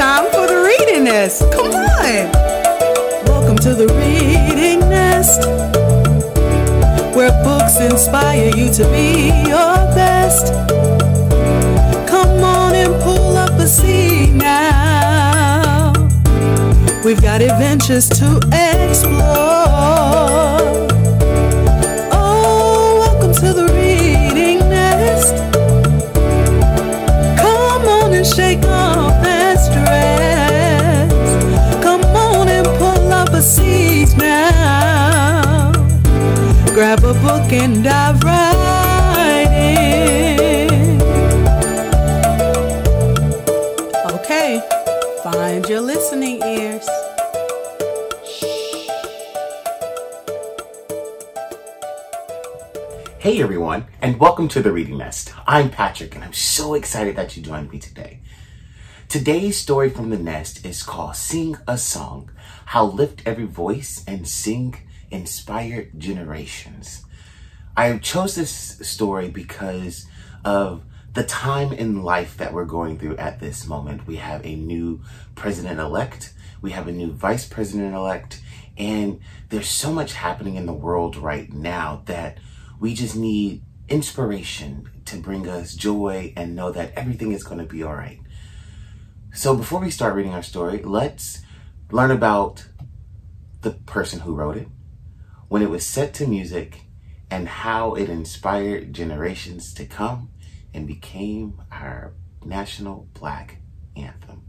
time for the reading nest. Come on. Welcome to the reading nest, where books inspire you to be your best. Come on and pull up a seat now. We've got adventures to explore. Okay, find your listening ears. Hey everyone, and welcome to the Reading Nest. I'm Patrick, and I'm so excited that you joined me today. Today's story from the Nest is called Sing a Song How Lift Every Voice and Sing Inspired Generations. I chose this story because of the time in life that we're going through at this moment. We have a new president elect, we have a new vice president elect, and there's so much happening in the world right now that we just need inspiration to bring us joy and know that everything is going to be all right. So before we start reading our story, let's learn about the person who wrote it, when it was set to music, and how it inspired generations to come and became our national black anthem.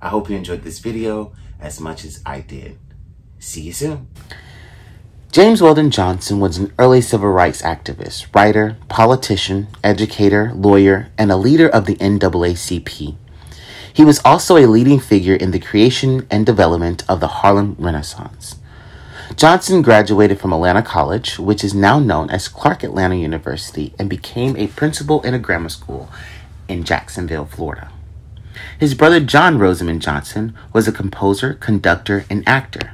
I hope you enjoyed this video as much as I did. See you soon. James Weldon Johnson was an early civil rights activist, writer, politician, educator, lawyer, and a leader of the NAACP. He was also a leading figure in the creation and development of the Harlem Renaissance. Johnson graduated from Atlanta College, which is now known as Clark Atlanta University, and became a principal in a grammar school in Jacksonville, Florida. His brother John Rosamond Johnson was a composer, conductor, and actor.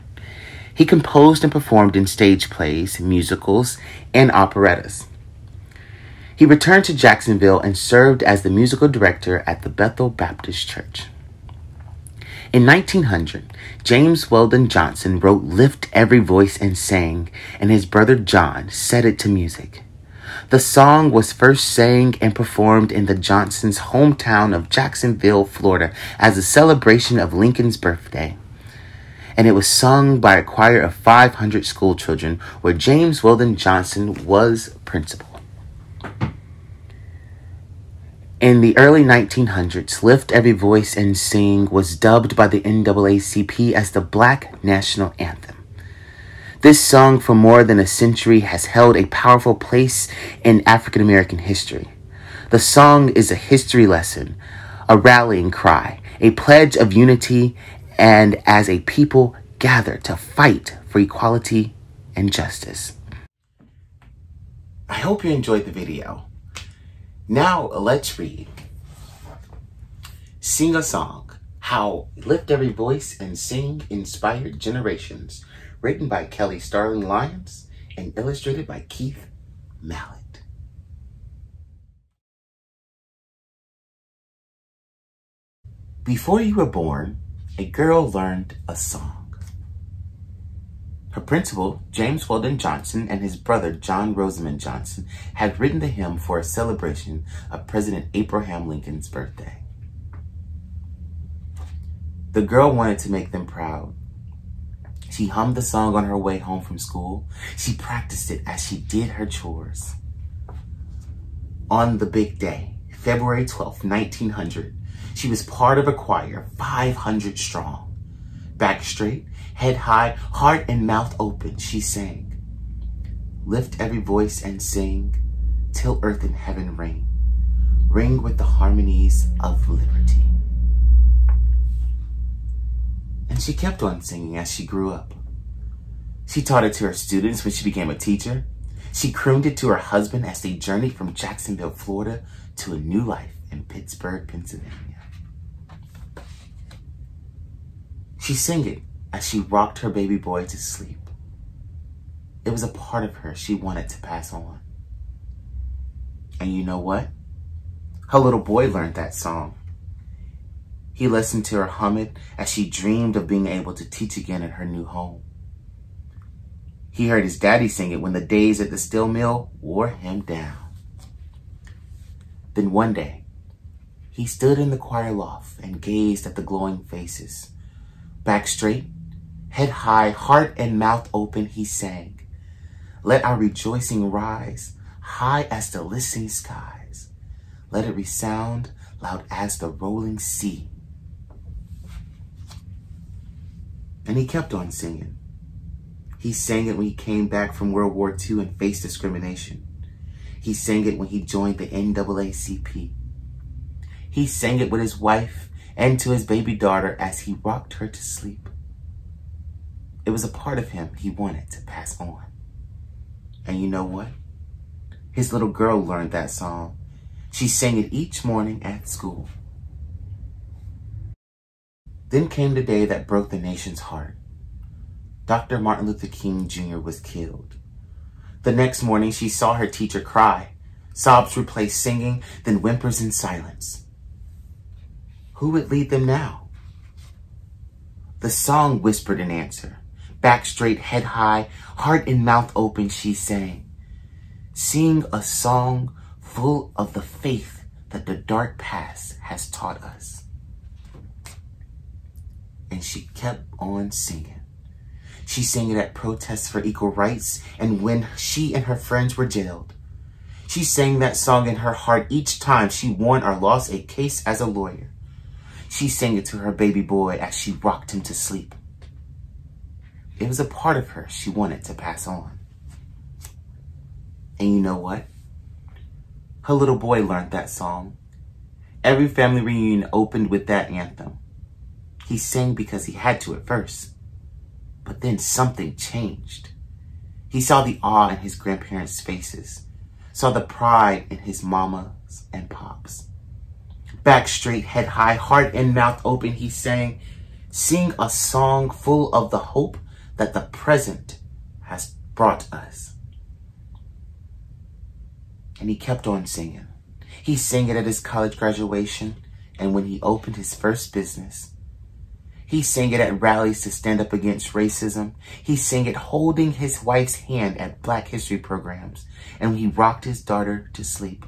He composed and performed in stage plays, musicals, and operettas. He returned to Jacksonville and served as the musical director at the Bethel Baptist Church. In 1900, James Weldon Johnson wrote Lift Every Voice and Sang, and his brother John set it to music. The song was first sang and performed in the Johnsons' hometown of Jacksonville, Florida, as a celebration of Lincoln's birthday and it was sung by a choir of 500 school children where James Weldon Johnson was principal. In the early 1900s, Lift Every Voice and Sing was dubbed by the NAACP as the Black National Anthem. This song for more than a century has held a powerful place in African American history. The song is a history lesson, a rallying cry, a pledge of unity and as a people gather to fight for equality and justice. I hope you enjoyed the video. Now let's read. Sing a Song, How Lift Every Voice and Sing Inspired Generations, written by Kelly Starling Lyons and illustrated by Keith Mallett. Before you were born, a girl learned a song. Her principal, James Weldon Johnson, and his brother, John Rosamond Johnson, had written the hymn for a celebration of President Abraham Lincoln's birthday. The girl wanted to make them proud. She hummed the song on her way home from school. She practiced it as she did her chores. On the big day, February 12, 1900, she was part of a choir, 500 strong. Back straight, head high, heart and mouth open, she sang. Lift every voice and sing, till earth and heaven ring. Ring with the harmonies of liberty. And she kept on singing as she grew up. She taught it to her students when she became a teacher. She crooned it to her husband as they journeyed from Jacksonville, Florida to a new life in Pittsburgh, Pennsylvania. She sang it as she rocked her baby boy to sleep. It was a part of her she wanted to pass on. And you know what? Her little boy learned that song. He listened to her hum it as she dreamed of being able to teach again at her new home. He heard his daddy sing it when the days at the steel mill wore him down. Then one day, he stood in the choir loft and gazed at the glowing faces. Back straight, head high, heart and mouth open, he sang. Let our rejoicing rise high as the listening skies. Let it resound loud as the rolling sea. And he kept on singing. He sang it when he came back from World War II and faced discrimination. He sang it when he joined the NAACP. He sang it with his wife and to his baby daughter as he rocked her to sleep. It was a part of him he wanted to pass on. And you know what? His little girl learned that song. She sang it each morning at school. Then came the day that broke the nation's heart. Dr. Martin Luther King Jr. was killed. The next morning, she saw her teacher cry. Sobs replaced singing, then whimpers in silence. Who would lead them now? The song whispered an answer. Back straight, head high, heart and mouth open, she sang. Sing a song full of the faith that the dark past has taught us. And she kept on singing. She sang it at protests for equal rights and when she and her friends were jailed. She sang that song in her heart each time she won or lost a case as a lawyer. She sang it to her baby boy as she rocked him to sleep. It was a part of her she wanted to pass on. And you know what? Her little boy learned that song. Every family reunion opened with that anthem. He sang because he had to at first. But then something changed. He saw the awe in his grandparents' faces, saw the pride in his mamas and pops. Back straight, head high, heart and mouth open, he sang, Sing a song full of the hope that the present has brought us. And he kept on singing. He sang it at his college graduation and when he opened his first business. He sang it at rallies to stand up against racism. He sang it holding his wife's hand at Black History programs and he rocked his daughter to sleep.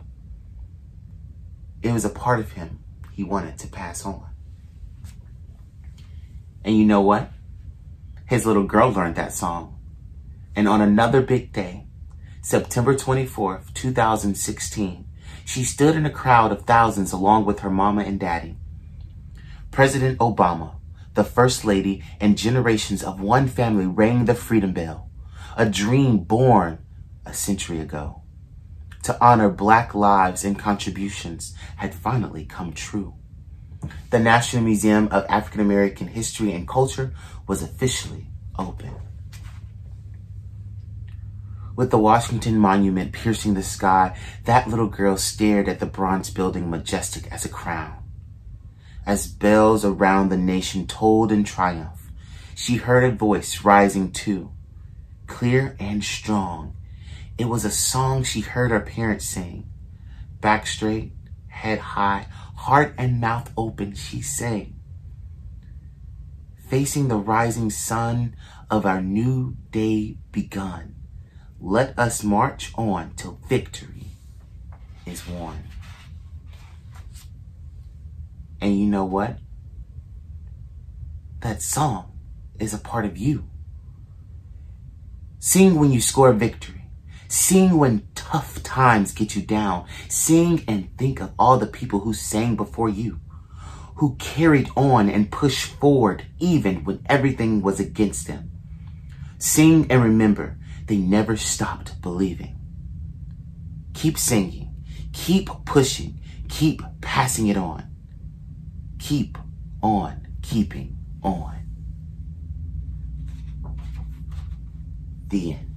It was a part of him he wanted to pass on. And you know what? His little girl learned that song. And on another big day, September 24th, 2016, she stood in a crowd of thousands along with her mama and daddy. President Obama, the First Lady, and generations of one family rang the freedom bell, a dream born a century ago. To honor Black lives and contributions had finally come true. The National Museum of African American History and Culture was officially open with the Washington Monument piercing the sky, that little girl stared at the bronze building majestic as a crown. As bells around the nation tolled in triumph, she heard a voice rising too, clear and strong. It was a song she heard her parents sing. Back straight, head high, heart and mouth open, she sang. Facing the rising sun of our new day begun let us march on till victory is won. And you know what? That song is a part of you. Sing when you score victory. Sing when tough times get you down. Sing and think of all the people who sang before you, who carried on and pushed forward even when everything was against them. Sing and remember they never stopped believing. Keep singing, keep pushing, keep passing it on. Keep on keeping on. The end.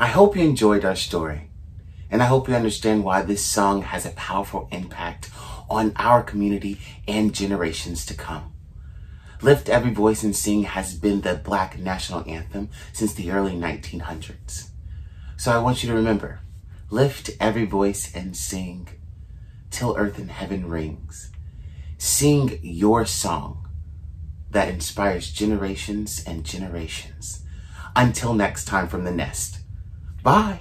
I hope you enjoyed our story, and I hope you understand why this song has a powerful impact on our community and generations to come. Lift Every Voice and Sing has been the black national anthem since the early 1900s. So I want you to remember, lift every voice and sing. till earth and heaven rings. Sing your song that inspires generations and generations. Until next time from the nest. Bye.